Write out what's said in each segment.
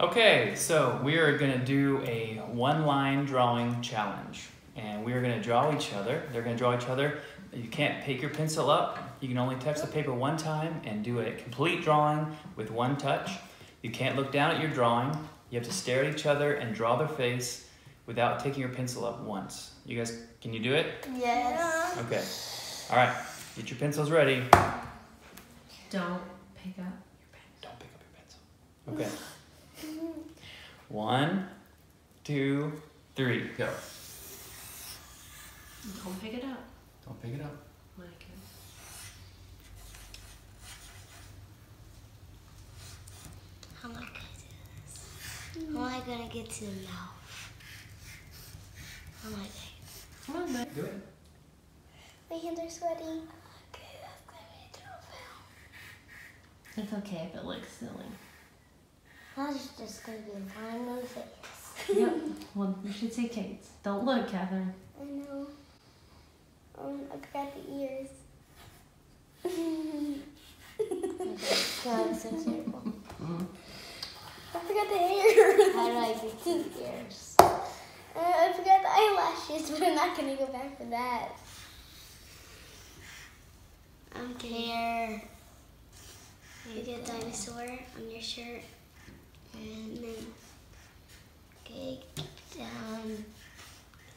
Okay, so we are going to do a one line drawing challenge. And we are going to draw each other. They're going to draw each other. You can't pick your pencil up. You can only touch the paper one time and do a complete drawing with one touch. You can't look down at your drawing. You have to stare at each other and draw their face without taking your pencil up once. You guys, can you do it? Yes. Okay. All right. Get your pencils ready. Don't pick up your pen. Don't pick up your pencil. Okay. One, two, three, go. Don't pick it up. Don't pick it up. Like How am I gonna do this? How am I gonna get to the mouth? How am I gonna? Come on, man. Do it. My hands are sweaty. Okay, that's gonna be a It's okay if it looks silly. That's just gonna be fine on the face. yep. Well, you should say Kate's. Don't look, Catherine. I know. Um, I forgot the ears. God, so terrible. I forgot the hair. How do I get to the ears? Uh, I forgot the eyelashes, but I'm not gonna go back for that. Um, hair. You get a dinosaur on your shirt, and then okay, down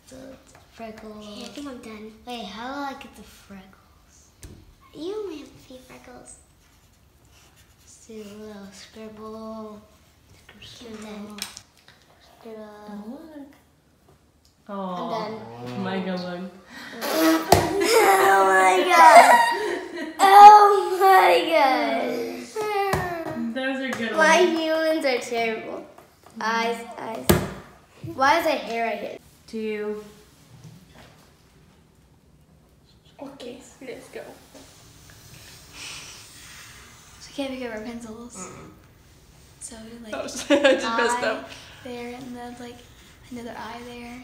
the freckles. Okay, I think I'm done. Wait, how do I get the freckles? You only have a few freckles. Just do a little scribble. Scribble. Scribble. Don't look. Oh. I'm done. Micah, look. oh my god! Oh my god! Those are good My ones. humans are terrible. Eyes, eyes. Why is there hair right here? Two. Okay, let's go. So we can't pick up our pencils. So like That I just messed up. there and then like another eye there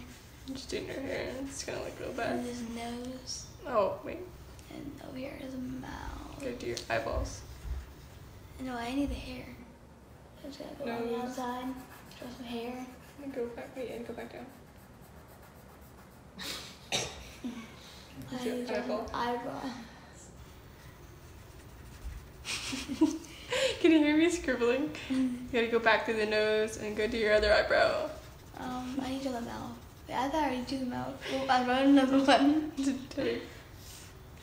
Just doing her hair. It's gonna look real and bad. there's a nose Oh, wait. and over here is a mouth. Go do your eyeballs. No, I need the hair. So just gotta go on the outside, draw some hair. And go back. Wait, and go back down. I your need to draw some eyeball. eyebrow. Can you hear me scribbling? You gotta go back through the nose and go do your other eyebrow. Um, I need to draw the mouth. Wait, I thought I already drew the mouth. Oh, I wrote another one. Gotta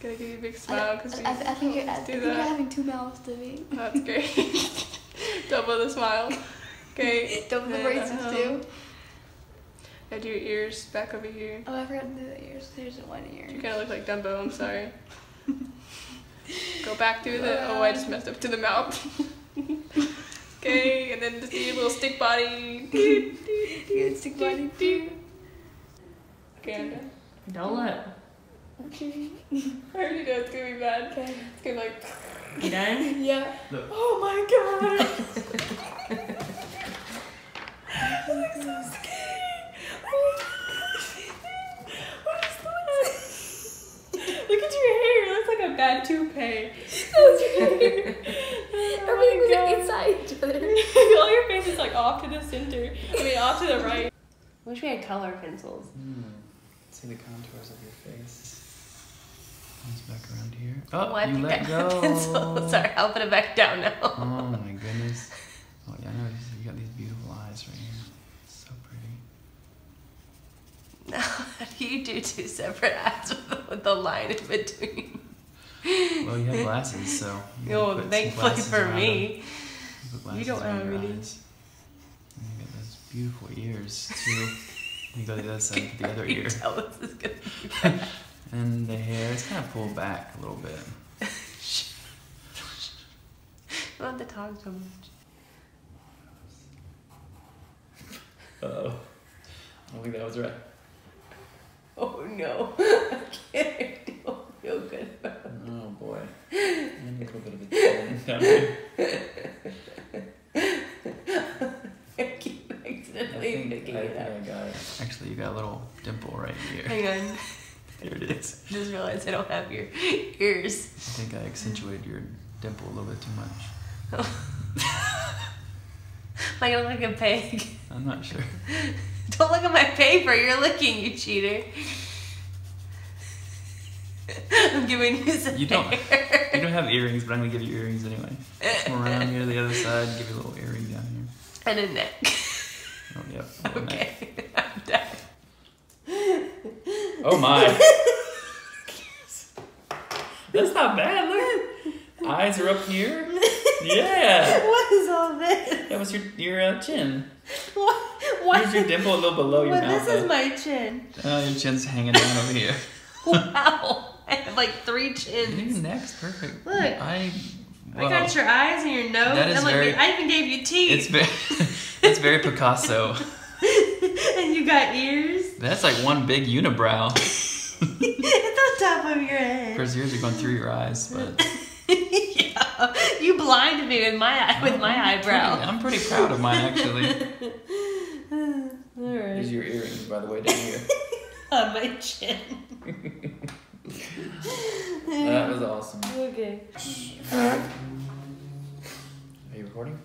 give you a big smile because we I, I think you're, I always think you're having two mouths to me. That's great. Double the smile. Okay. Double the and, braces um, too. Now do your ears back over here. Oh, I forgot to do the ears. There's one ear. You kind of look like Dumbo. I'm sorry. Go back through the. Oh, I just messed up to the mouth. okay, and then just do your little stick body. Good stick body too. Okay, I'm done. Don't look. Okay. I already know it's gonna be bad. Okay. It's gonna be like. You done? Yeah. Look. Oh my god! I look so scared. Oh what is that? Look at your hair. It looks like a bad toupee. That's your hair. Oh Everything was my God. inside each other. All your face is like off to the center. I mean, off to the right. I Wish we had color pencils. Hmm. See the contours of your face. Comes back around here. Oh, oh Why you let go. pencil? Sorry, I'll put it back down now. Oh my goodness. Oh yeah, I know. You got these beautiful eyes right here. So pretty. Now, how do you do two separate eyes with, the line in between? Well, you have glasses, so. you Oh, thankfully for me. You You don't have any. eyes. And you got those beautiful ears too. you go to the other side the other ear. tell this is gonna. And the hair is kind of pulled back a little bit. Not the talk so much. Oh. I don't think that was right. Oh no. I can't. I don't feel good about it. Oh boy. And a little bit of a chin down here. I keep I accidentally think, I picking think it up. I got it. Actually, you got a little dimple right here. Hang on. There it is. Just realized I don't have your ears. I think I accentuated your dimple a little bit too much. I look like a pig? I'm not sure. Don't look at my paper. You're licking, you cheater. I'm giving you some You don't- hair. You don't have earrings, but I'm gonna give you earrings anyway. Come around here to the other side, give you a little earring down here. and a neck. Oh, yep. a little neck. Okay, I'm done. Oh my. That's not bad. Look. Eyes are up here. Yeah. What is all this? That was your your uh, chin. What? What? Here's your dimple a little below your Well, mouth. this is though. my chin. Oh, your chin's hanging down over here. Wow. I have like three Your chins. neck's perfect. Look. I. I got your eyes and your nose. That is and look, very- I even gave you teeth. It's teeth. very. It's very Picasso. and you got ears. That's like one big unibrow. it's on top of your head. Of head. course, yours are going through your eyes, but yeah. You blinded me with my eye with my I'm pretty- eyebrow. I'm pretty proud of mine, actually. All right. your earrings, by the way, down here. On my chin. That was awesome. Okay. Are you recording?